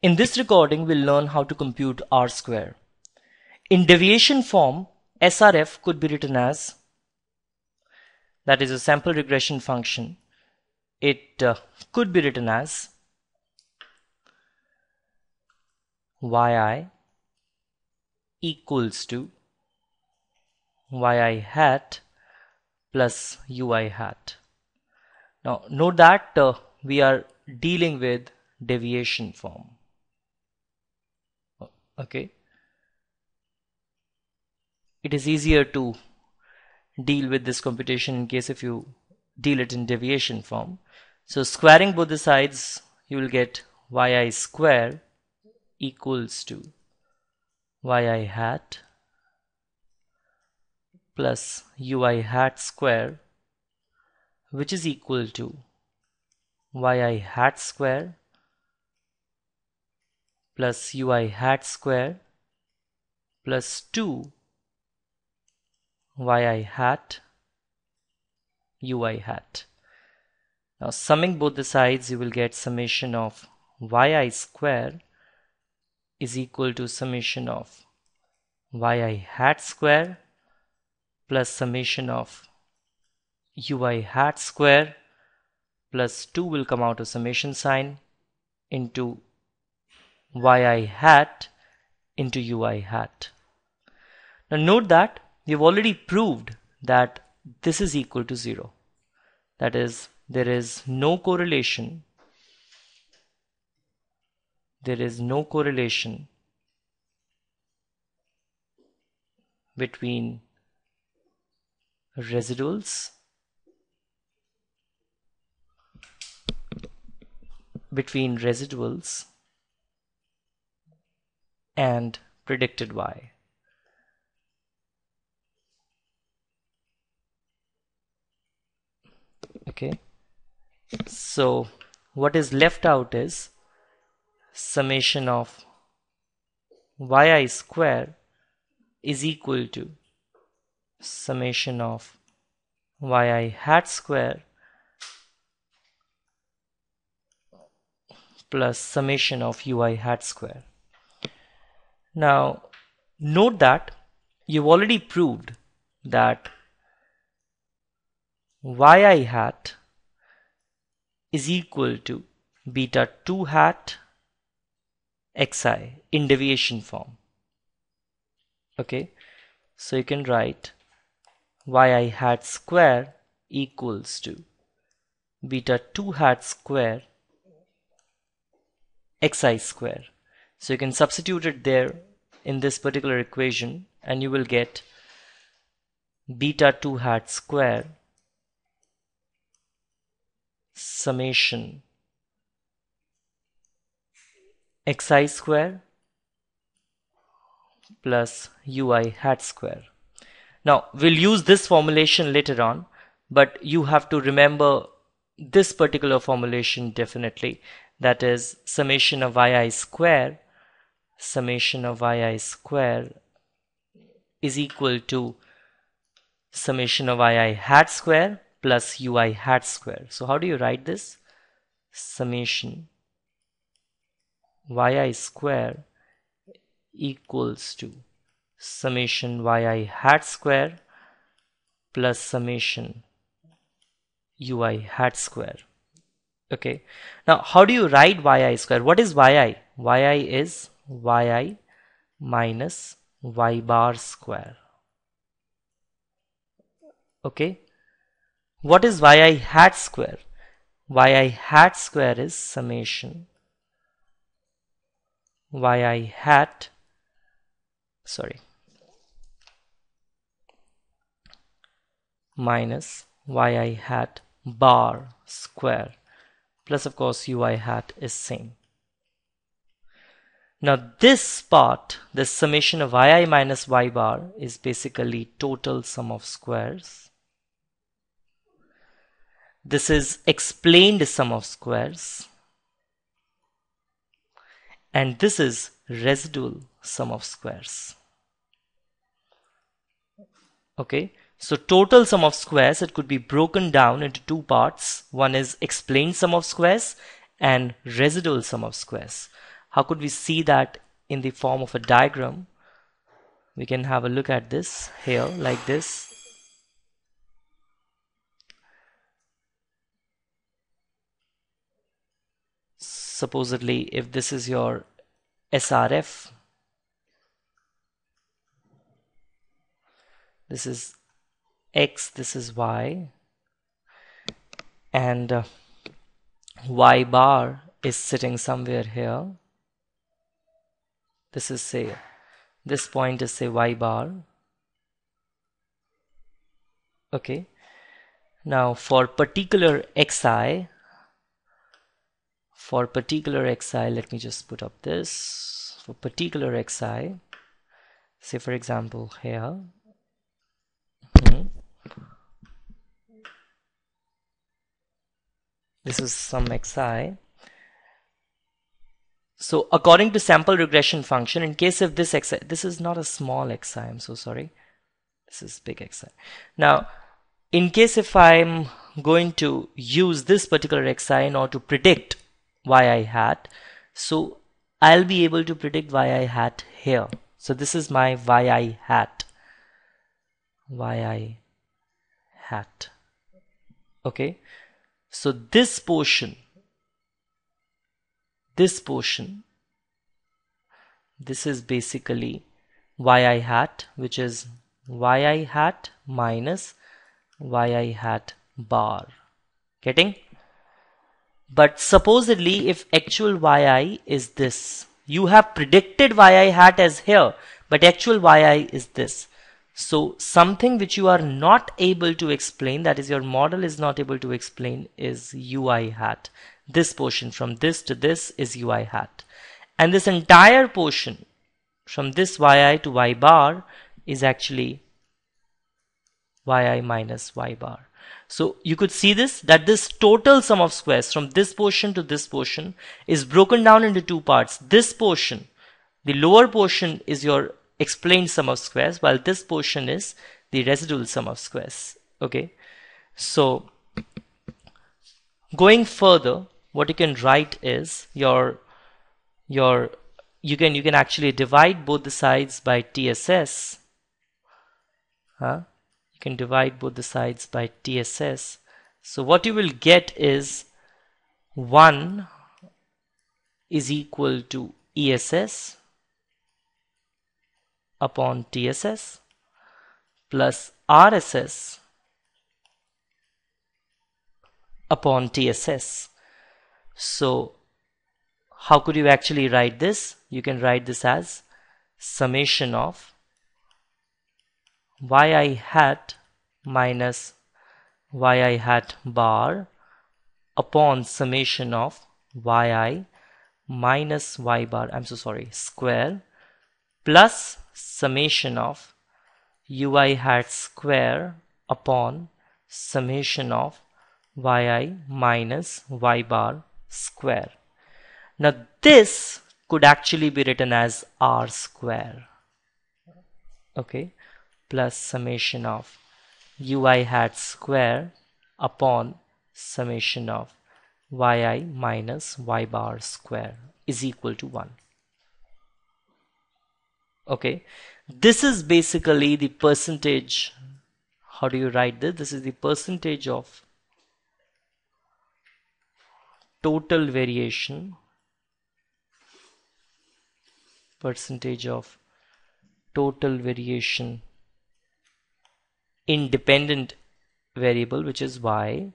In this recording, we'll learn how to compute R square. In deviation form, SRF could be written as that is a sample regression function. It uh, could be written as yi equals to yi hat plus ui hat. Now note that uh, we are dealing with deviation form okay. It is easier to deal with this computation in case if you deal it in deviation form. So squaring both the sides you will get yi square equals to yi hat plus ui hat square which is equal to yi hat square plus ui hat square plus 2 yi hat ui hat. Now summing both the sides you will get summation of yi square is equal to summation of yi hat square plus summation of ui hat square plus 2 will come out of summation sign into yi hat into ui hat. Now note that we've already proved that this is equal to 0. That is, there is no correlation. There is no correlation between residuals between residuals and predicted y. Okay, so what is left out is summation of yi square is equal to summation of yi hat square plus summation of ui hat square. Now, note that you've already proved that yi hat is equal to beta 2 hat xi in deviation form. Okay, so you can write yi hat square equals to beta 2 hat square xi square. So you can substitute it there in this particular equation and you will get beta 2 hat square summation xi square plus ui hat square. Now we'll use this formulation later on but you have to remember this particular formulation definitely that is summation of yi square summation of yi square is equal to summation of yi hat square plus ui hat square. So how do you write this? Summation yi square equals to summation yi hat square plus summation ui hat square. Okay. Now how do you write yi square? What is yi? yi is yi minus y bar square. Okay. What is yi hat square? yi hat square is summation yi hat sorry minus yi hat bar square plus of course ui hat is same now this part, the summation of yi minus y bar is basically total sum of squares. This is explained sum of squares. And this is residual sum of squares. Okay, so total sum of squares, it could be broken down into two parts. One is explained sum of squares and residual sum of squares. How could we see that in the form of a diagram? We can have a look at this here like this. Supposedly if this is your SRF this is X this is Y and uh, Y bar is sitting somewhere here this is say this point is say y bar. Okay. Now for particular xi for particular xi let me just put up this. For particular xi say for example here. Hmm. this is some xi so according to sample regression function, in case of this xi, this is not a small xi, I'm so sorry. This is big xi. Now, in case if I'm going to use this particular xi in order to predict yi hat, so I'll be able to predict yi hat here. So this is my yi hat. yi hat. Okay. So this portion this portion. This is basically yi hat which is yi hat minus yi hat bar. Getting? But supposedly if actual yi is this you have predicted yi hat as here but actual yi is this. So something which you are not able to explain that is your model is not able to explain is ui hat this portion from this to this is ui hat. And this entire portion from this yi to y bar is actually yi minus y bar. So you could see this that this total sum of squares from this portion to this portion is broken down into two parts. This portion the lower portion is your explained sum of squares while this portion is the residual sum of squares. Okay? So going further what you can write is your your you can you can actually divide both the sides by TSS huh? you can divide both the sides by TSS so what you will get is 1 is equal to ESS upon TSS plus RSS upon TSS so how could you actually write this? You can write this as summation of yi hat minus yi hat bar upon summation of yi minus y bar I'm so sorry square plus summation of ui hat square upon summation of yi minus y bar square. Now this could actually be written as r square. Okay? Plus summation of ui hat square upon summation of yi minus y bar square is equal to 1 okay? This is basically the percentage. How do you write this? This is the percentage of total variation percentage of total variation in dependent variable which is y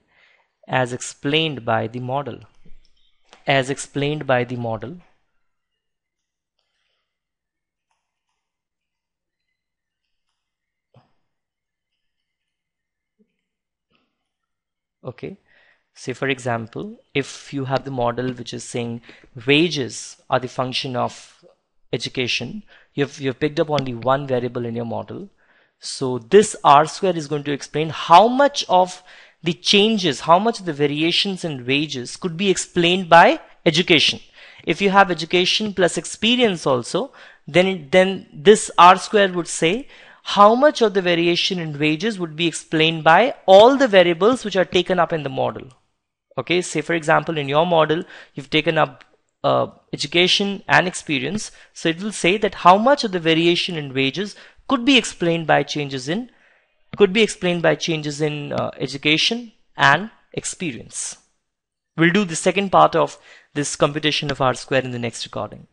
as explained by the model. As explained by the model okay Say for example, if you have the model which is saying wages are the function of education, you've, you've picked up only one variable in your model. So this R square is going to explain how much of the changes, how much of the variations in wages could be explained by education. If you have education plus experience also, then, then this R square would say how much of the variation in wages would be explained by all the variables which are taken up in the model okay say for example in your model you've taken up uh, education and experience. So it will say that how much of the variation in wages could be explained by changes in could be explained by changes in uh, education and experience. We'll do the second part of this computation of R square in the next recording.